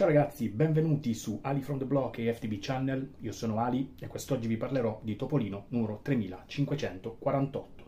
Ciao ragazzi, benvenuti su Ali from the Block e FTB Channel, io sono Ali e quest'oggi vi parlerò di Topolino numero 3548.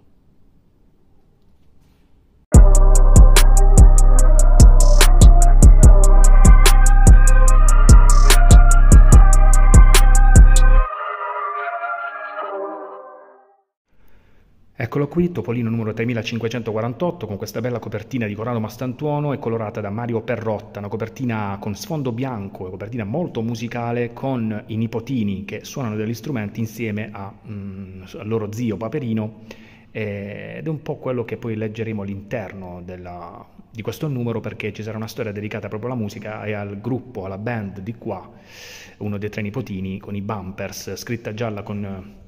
Eccolo qui, Topolino numero 3548 con questa bella copertina di Corrado Mastantuono e colorata da Mario Perrotta, una copertina con sfondo bianco, una copertina molto musicale con i nipotini che suonano degli strumenti insieme a, mm, al loro zio Paperino eh, ed è un po' quello che poi leggeremo all'interno della, di questo numero perché ci sarà una storia dedicata proprio alla musica e al gruppo, alla band di qua, uno dei tre nipotini con i bumpers, scritta gialla con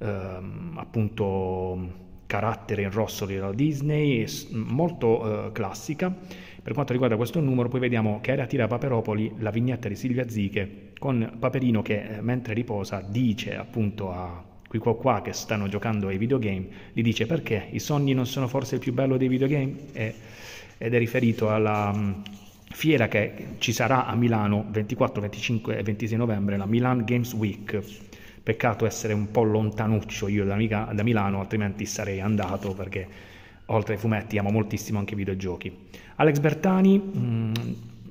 ehm, appunto carattere in rosso della Disney, molto eh, classica. Per quanto riguarda questo numero, poi vediamo che era Tira Paperopoli, la vignetta di Silvia Ziche, con Paperino che eh, mentre riposa dice appunto a qui qua qua che stanno giocando ai videogame, gli dice perché i sogni non sono forse il più bello dei videogame? E, ed è riferito alla mh, fiera che ci sarà a Milano 24, 25 e 26 novembre, la Milan Games Week Peccato essere un po' lontanuccio io da, Mica, da Milano, altrimenti sarei andato perché oltre ai fumetti amo moltissimo anche i videogiochi. Alex Bertani mh, mm,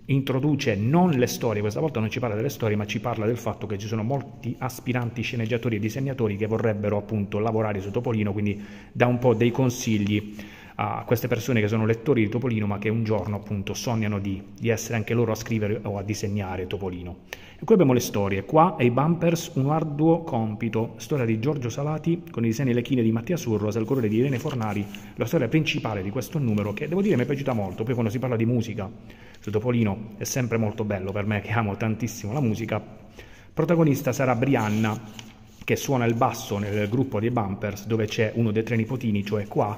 introduce non le storie, questa volta non ci parla delle storie, ma ci parla del fatto che ci sono molti aspiranti sceneggiatori e disegnatori che vorrebbero appunto lavorare su Topolino, quindi dà un po' dei consigli a queste persone che sono lettori di Topolino ma che un giorno appunto sognano di, di essere anche loro a scrivere o a disegnare Topolino. E qui abbiamo le storie, qua ai bumpers un arduo compito, storia di Giorgio Salati con i disegni e le chine di Mattia Surros al colore di Irene Fornari, la storia principale di questo numero che devo dire mi è piaciuta molto, poi quando si parla di musica su Topolino è sempre molto bello per me che amo tantissimo la musica. Protagonista sarà Brianna che suona il basso nel gruppo dei bumpers dove c'è uno dei tre nipotini, cioè qua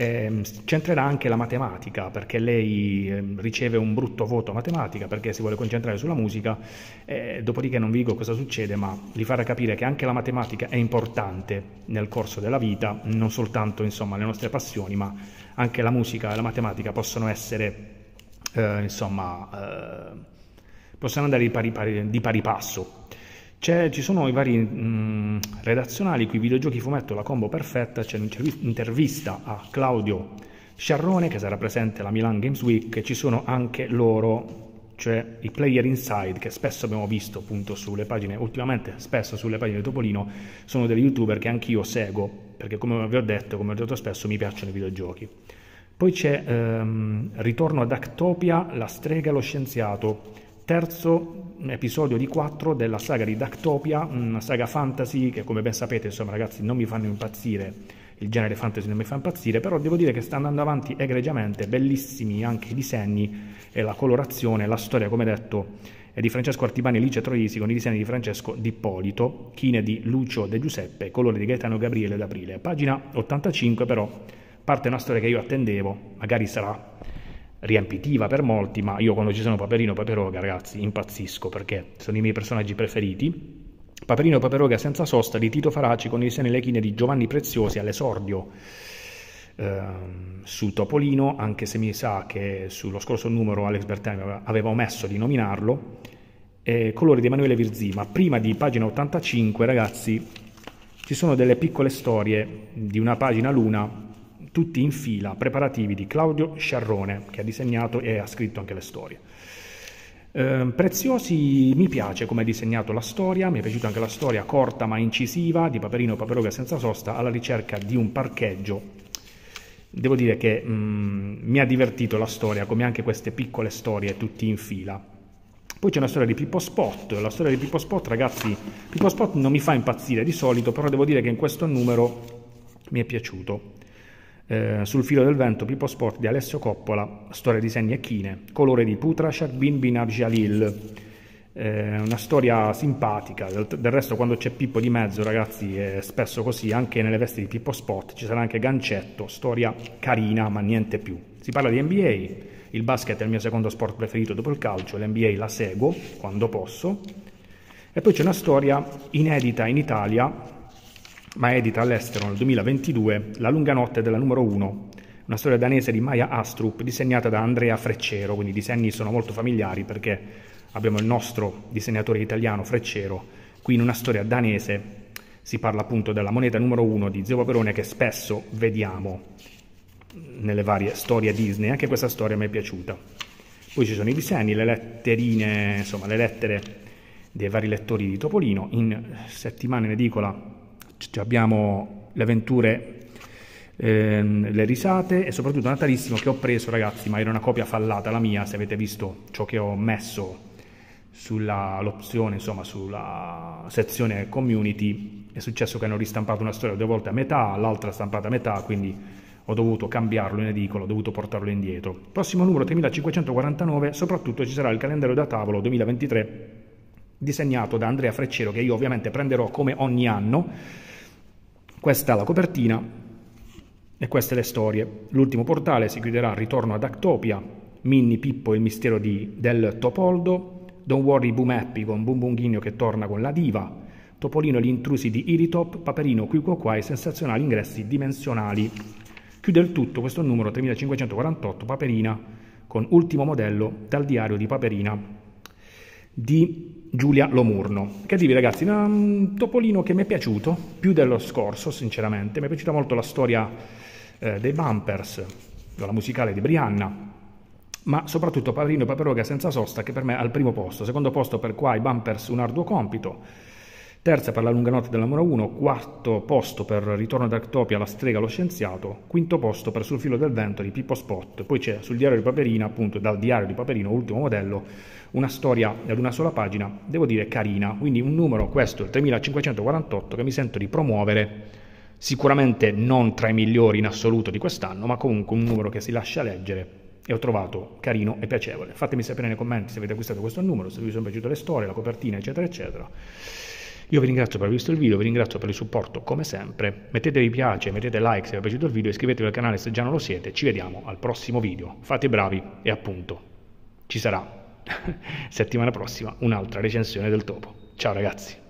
eh, c'entrerà anche la matematica perché lei eh, riceve un brutto voto a matematica perché si vuole concentrare sulla musica, eh, dopodiché non vi dico cosa succede, ma gli farà capire che anche la matematica è importante nel corso della vita, non soltanto insomma, le nostre passioni, ma anche la musica e la matematica possono essere, eh, insomma, eh, possono andare di pari, pari, di pari passo. C'è, ci sono i vari mh, mm, redazionali, qui videogiochi fumetto, la combo perfetta, c'è un'intervista a Claudio Sciarrone che sarà presente alla Milan Games Week e ci sono anche loro, cioè i player inside che spesso abbiamo visto appunto sulle pagine, ultimamente spesso sulle pagine di Topolino, sono degli youtuber che anch'io seguo perché come vi ho detto, come ho detto spesso, mi piacciono i videogiochi. Poi c'è ehm, Ritorno ad Actopia, la strega e lo scienziato, terzo episodio di quattro della saga di Dactopia, una saga fantasy che come ben sapete insomma ragazzi non mi fanno impazzire, il genere fantasy non mi fa impazzire, però devo dire che sta andando avanti egregiamente, bellissimi anche i disegni e la colorazione, la storia come detto è di Francesco Artibani e Lice Troisi con i disegni di Francesco D'Ippolito, chine di Lucio De Giuseppe, colore di Gaetano Gabriele d'Aprile. Pagina 85 però parte una storia che io attendevo, magari sarà riempitiva per molti, ma io quando ci sono Paperino e Paperoga, ragazzi, impazzisco perché sono i miei personaggi preferiti. Paperino e Paperoga senza sosta di Tito Faraci con i disegni e le chine di Giovanni Preziosi all'esordio eh, su Topolino, anche se mi sa che sullo scorso numero Alex Bertani aveva omesso di nominarlo, e colori di Emanuele Virzì, ma prima di pagina 85, ragazzi, ci sono delle piccole storie di una pagina l'una tutti in fila, preparativi di Claudio Sciarrone, che ha disegnato e ha scritto anche le storie. Eh, Preziosi mi piace come ha disegnato la storia, mi è piaciuta anche la storia corta ma incisiva di Paperino Paperoga senza sosta alla ricerca di un parcheggio. Devo dire che mm, mi ha divertito la storia, come anche queste piccole storie tutti in fila. Poi c'è una storia di Pippo Spot, la storia di Pippo Spot, ragazzi, Pippo Spot non mi fa impazzire di solito, però devo dire che in questo numero mi è piaciuto. Eh, sul filo del vento, Pippo Sport di Alessio Coppola, storia di Senni e Chine, colore di Putra Sharbin bin Abjalil, eh, una storia simpatica, del, del, resto quando c'è Pippo di mezzo ragazzi è spesso così, anche nelle vesti di Pippo Sport ci sarà anche Gancetto, storia carina ma niente più. Si parla di NBA, il basket è il mio secondo sport preferito dopo il calcio, l'NBA la seguo quando posso, e poi c'è una storia inedita in Italia ma edita all'estero nel 2022 La lunga notte della numero 1, una storia danese di Maya Astrup disegnata da Andrea Freccero, quindi i disegni sono molto familiari perché abbiamo il nostro disegnatore italiano Freccero, qui in una storia danese si parla appunto della moneta numero uno di Zio Paperone che spesso vediamo nelle varie storie Disney, anche questa storia mi è piaciuta. Poi ci sono i disegni, le letterine, insomma le lettere dei vari lettori di Topolino. In settimana in edicola abbiamo le avventure, ehm, le risate e soprattutto Natalissimo che ho preso ragazzi, ma era una copia fallata la mia, se avete visto ciò che ho messo sull'opzione, insomma sulla sezione community, è successo che hanno ristampato una storia due volte a metà, l'altra stampata a metà, quindi ho dovuto cambiarlo in edicola, ho dovuto portarlo indietro. Prossimo numero 3549, soprattutto ci sarà il calendario da tavolo 2023 disegnato da Andrea Freccero che io ovviamente prenderò come ogni anno. Questa è la copertina e queste le storie. L'ultimo portale si chiuderà Ritorno ad Actopia, Minnie Pippo il mistero di, del Topoldo, Don't Worry Boom Happy con Boom Bunghigno che torna con la diva, Topolino e gli intrusi di Iritop, Paperino qui qua qua e sensazionali ingressi dimensionali. Chiude il tutto questo numero 3548 Paperina con ultimo modello dal diario di Paperina di Giulia Lomurno. Che dirvi ragazzi, un topolino che mi è piaciuto più dello scorso sinceramente, mi è piaciuta molto la storia eh, dei bumpers, della musicale di Brianna, ma soprattutto Paperino e Paperoga senza sosta che per me è al primo posto, secondo posto per qua i bumpers un arduo compito, terza per la lunga notte della dell'amore 1, quarto posto per Ritorno ad Arctopia, la strega, lo scienziato, quinto posto per Sul filo del vento di Pippo Spot, poi c'è sul diario di Paperina, appunto dal diario di Paperino, ultimo modello, una storia ad una sola pagina, devo dire carina, quindi un numero, questo, il 3548, che mi sento di promuovere, sicuramente non tra i migliori in assoluto di quest'anno, ma comunque un numero che si lascia leggere e ho trovato carino e piacevole. Fatemi sapere nei commenti se avete acquistato questo numero, se vi sono piaciute le storie, la copertina, eccetera, eccetera. Io vi ringrazio per aver visto il video, vi ringrazio per il supporto come sempre. Mettete mi piace, mettete like se vi è piaciuto il video, iscrivetevi al canale se già non lo siete. Ci vediamo al prossimo video. Fate bravi e appunto ci sarà settimana prossima un'altra recensione del topo. Ciao ragazzi!